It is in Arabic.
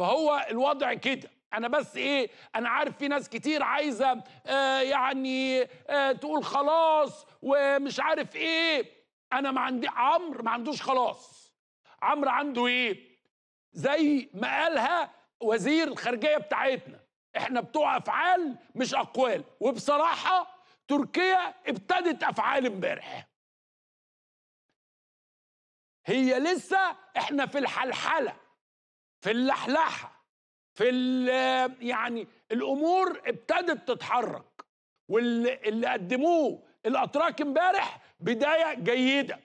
فهو الوضع كده. أنا بس إيه أنا عارف في ناس كتير عايزة آه يعني آه تقول خلاص ومش عارف إيه. أنا ما عندي عمرو ما عندوش خلاص. عمرو عنده إيه؟ زي ما قالها وزير الخارجية بتاعتنا. إحنا بتوع أفعال مش أقوال. وبصراحة تركيا ابتدت أفعال امبارح. هي لسه إحنا في الحلحلة. في اللحلحة في يعني الأمور ابتدت تتحرك واللي اللي قدموه الأتراك امبارح بداية جيدة.